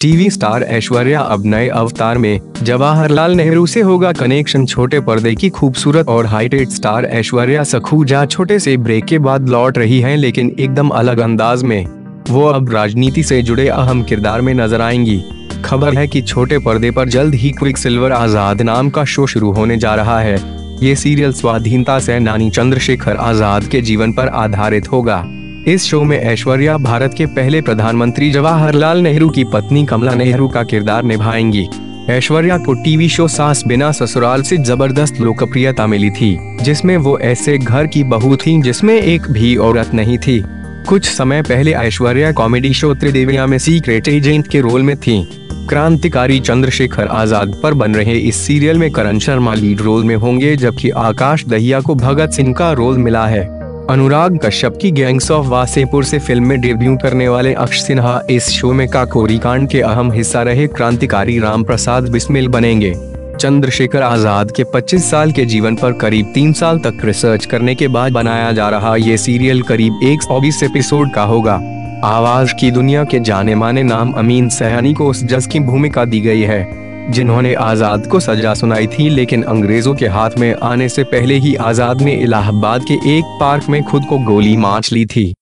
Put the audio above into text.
TV star Aishwarya अब नए अवतार में। जवाहरलाल नेहरू से होगा कनेक्शन छोटे पर्दे की खूबसूरत और हाईटेड स्टार ऐश्वर्या सखूजा छोटे से ब्रेक के बाद लौट रही हैं, लेकिन एकदम अलग अंदाज में। वो अब राजनीति से जुड़े अहम किरदार में नज़र आएँगी। खबर है कि छोटे पर्दे पर जल्द ही क्विक सिल्वर आज़ाद नाम का शो शुरू होने जा रहा है। ये सीरियल स्वाधीनता सेनानी चंद्रशेखर आज़ाद के जीवन पर आधारित होगा। इस शो में ऐश्वर्या भारत के पहले प्रधानमंत्री जवाहरलाल नेहरू की पत्नी कमला नेहरू का किरदार निभाएँगी। ऐश्वर्या को टीवी शो सास बिना ससुराल से ज़बरदस्त लोकप्रियता मिली थी, जिसमें वो ऐसे घर की बहू थी जिसमें एक भी औरत नहीं थी। कुछ समय पहले ऐश्वर्या कॉमेडी शो त्रिदेविया में सीक्रेट एजेंट के रोल में थी। क्रांतिकारी चंद्रशेखर आज़ाद पर बन रहे इस सीरियल में करण शर्मा लीड रोल में होंगे, जबकि आकाश दहिया को भगत सिंह का रोल मिला है। अनुराग कश्यप की गैंग्स ऑफ़ वासेपुर से फ़िल्म में डेब्यू करने वाले अक्ष सिन्हा इस शो में काकोरी कांड के अहम हिस्सा रहे। क्रांतिकारी राम प्रसाद बिस्मिल बनेंगे। चंद्रशेखर आज़ाद के 25 साल के जीवन पर करीब तीन साल तक रिसर्च करने के बाद बनाया जा रहा ये सीरियल करीब एक एपिसोड का होगा। आवाज़ की दुनिया के जाने माने नाम अमीन सयानी को उस जज की भूमिका दी गई है। जिन्होंने आज़ाद को सजा सुनाई थी, लेकिन अंग्रेज़ों के हाथ में आने से पहले ही आज़ाद ने इलाहाबाद के एक पार्क में खुद को गोली मार ली थी।